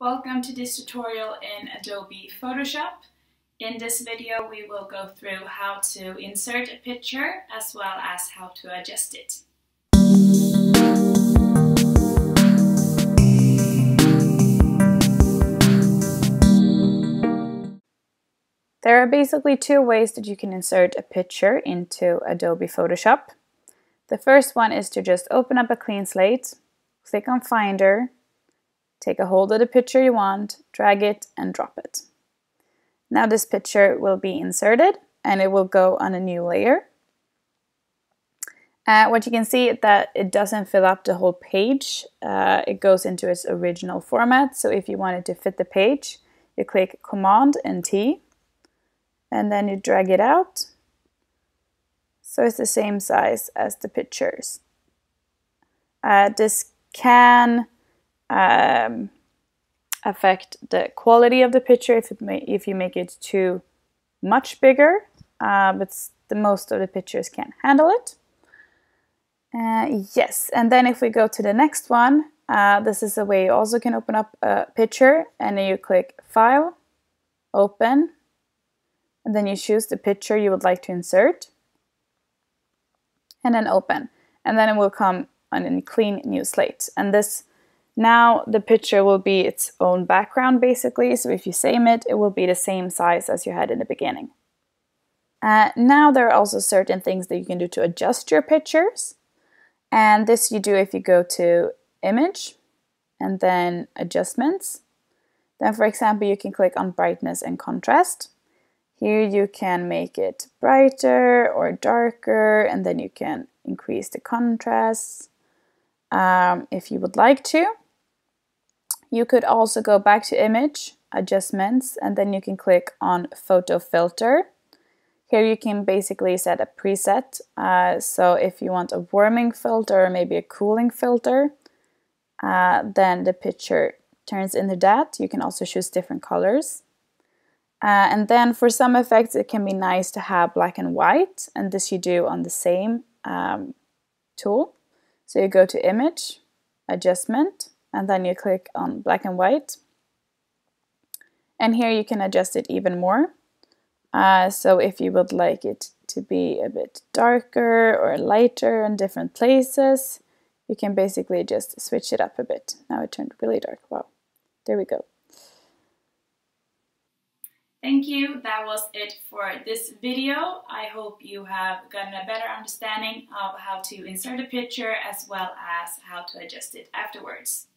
Welcome to this tutorial in Adobe Photoshop. In this video we will go through how to insert a picture as well as how to adjust it. There are basically two ways that you can insert a picture into Adobe Photoshop. The first one is to just open up a clean slate, click on Finder, take a hold of the picture you want, drag it and drop it. Now this picture will be inserted and it will go on a new layer. Uh, what you can see is that it doesn't fill up the whole page. Uh, it goes into its original format. So if you wanted to fit the page, you click Command and T and then you drag it out. So it's the same size as the pictures. Uh, this can um, affect the quality of the picture if, it may, if you make it too much bigger, uh, but the most of the pictures can't handle it. Uh, yes, and then if we go to the next one, uh, this is a way you also can open up a picture and then you click File, Open, and then you choose the picture you would like to insert and then open and then it will come on a clean new slate and this now the picture will be its own background basically. So if you save it it will be the same size as you had in the beginning. Uh, now there are also certain things that you can do to adjust your pictures. And this you do if you go to image and then adjustments. Then for example you can click on brightness and contrast. Here you can make it brighter or darker and then you can increase the contrast um, if you would like to. You could also go back to image, adjustments, and then you can click on photo filter. Here you can basically set a preset. Uh, so if you want a warming filter or maybe a cooling filter, uh, then the picture turns into that. You can also choose different colors. Uh, and then for some effects, it can be nice to have black and white, and this you do on the same um, tool. So you go to Image, Adjustment, and then you click on black and white. And here you can adjust it even more. Uh, so if you would like it to be a bit darker or lighter in different places, you can basically just switch it up a bit. Now it turned really dark. Wow, there we go. Thank you. That was it for this video. I hope you have gotten a better understanding of how to insert a picture as well as how to adjust it afterwards.